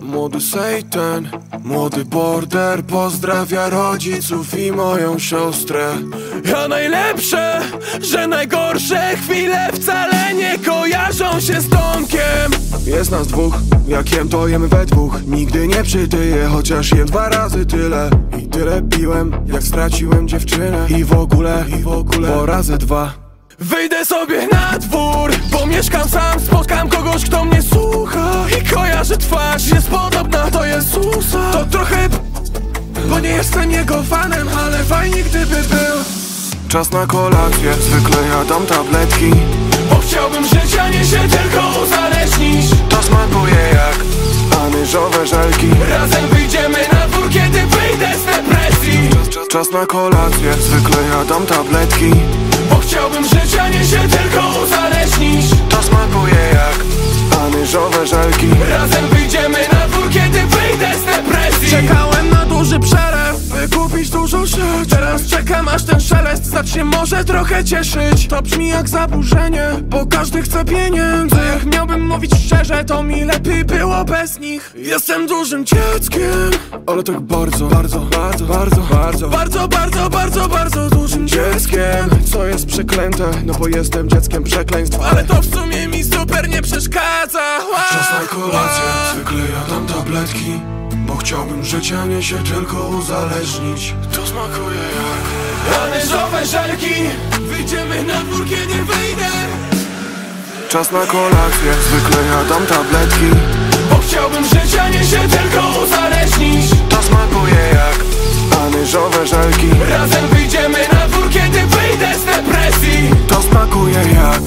Młody Satan, młody border Pozdrawia rodziców i moją siostrę. Ja najlepsze, że najgorsze chwile Wcale nie kojarzą się z Tomkiem. Jest nas dwóch, jak jem to jem we dwóch. Nigdy nie przytyję, chociaż jem dwa razy tyle. I tyle piłem, jak straciłem dziewczynę. I w ogóle, i w ogóle, po razy dwa. Wyjdę sobie na dwór, bo mieszkam sam Spotkam kogoś, trochę bo nie jestem jego fanem Ale fajnie gdyby był. Czas na kolację, zwykle jadam tabletki. Bo chciałbym żyć, a nie się tylko uzależnić. To smakuje jak anyżowe żelki. Razem wyjdziemy na dwór, kiedy wyjdę z depresji. Czas, czas na kolację, zwykle jadam tabletki. Bo chciałbym żyć, a nie się tylko uzależnić. To smakuje jak anyżowe żelki. Razem wyjdziemy czekam aż ten szelest zacznie może trochę cieszyć. To brzmi jak zaburzenie, bo każdy chce pieniędzy. Jak miałbym mówić szczerze, to mi lepiej było bez nich. Jestem dużym dzieckiem, ale tak bardzo, bardzo, bardzo, bardzo, bardzo Bardzo, bardzo, bardzo, bardzo dużym dzieckiem. Co jest przeklęte, no bo jestem dzieckiem przekleństw Ale to w sumie mi super nie przeszkadza. Czas na kolację, zwykle jadam tabletki chciałbym żyć, a nie się tylko uzależnić. To smakuje jak Anyżowe żelki. Wyjdziemy na dwór, kiedy wyjdę. Czas na kolację, zwykle jadam tabletki. Bo chciałbym żyć, a nie się tylko uzależnić. To smakuje jak anyżowe żelki. Razem wyjdziemy na dwór, kiedy wyjdę z depresji. To smakuje jak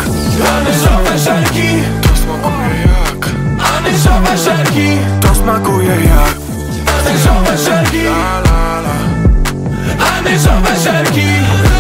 anyżowe żelki. To smakuje jak anyżowe żelki. To smakuje jak anyżowe żelki La